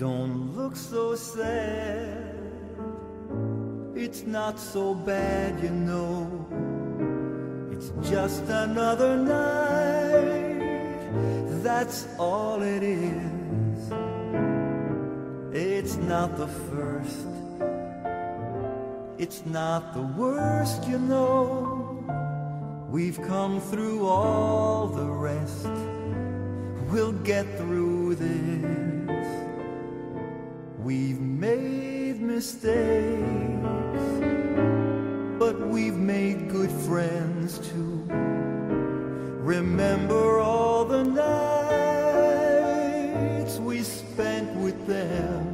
Don't look so sad. It's not so bad, you know. It's just another night. That's all it is. It's not the first. It's not the worst, you know. We've come through all the rest. We'll get through this. We've made mistakes, but we've made good friends too. Remember all the nights we spent with them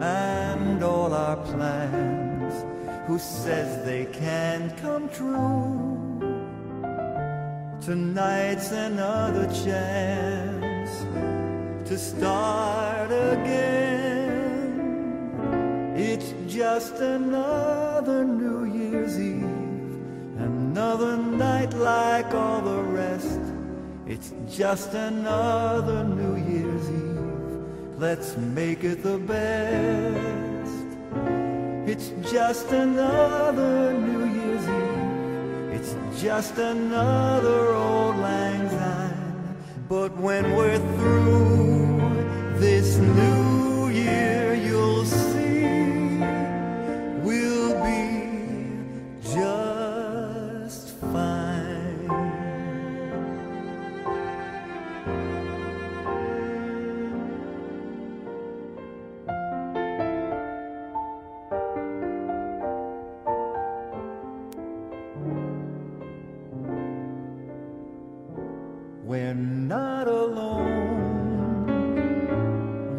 and all our plans. Who says they can't come true? Tonight's another chance to start again. It's just another New Year's Eve, another night like all the rest. It's just another New Year's Eve. Let's make it the best. It's just another New Year's Eve. It's just another auld lang We're not alone.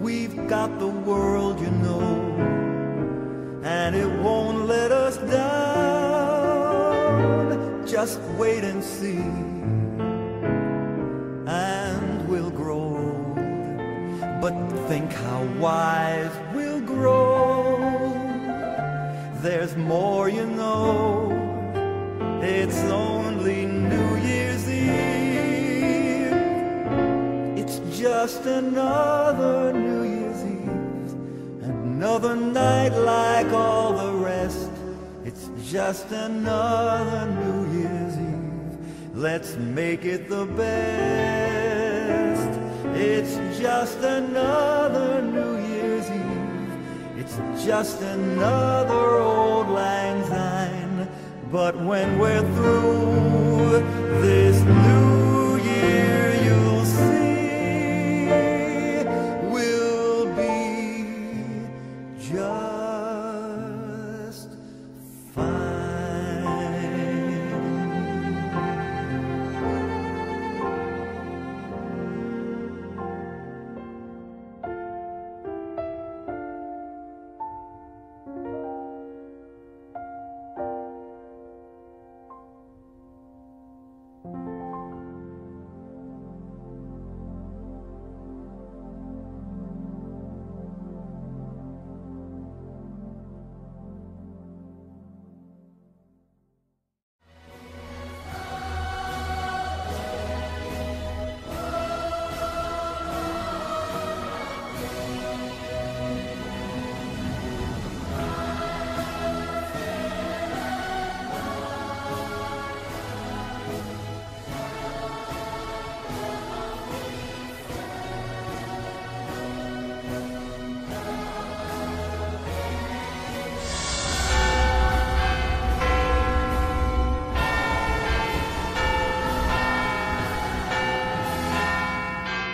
We've got the world, you know, and it won't let us down. Just wait and see, and we'll grow. But think how wise we'll grow. There's more, you know. It's only New Year's Eve. Just another New Year's Eve. Another night like all the rest. It's just another New Year's Eve. Let's make it the best. It's just another New Year's Eve. It's just another auld lang syne. But when we're through this new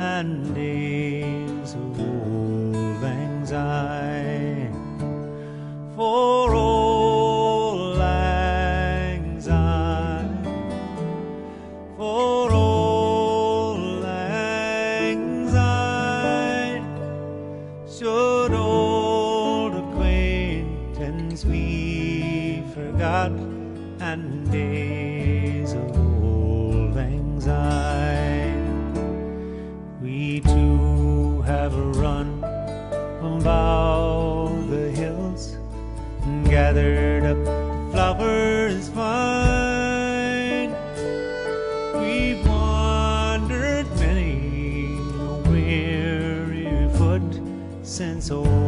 and days of anxiety. For soul.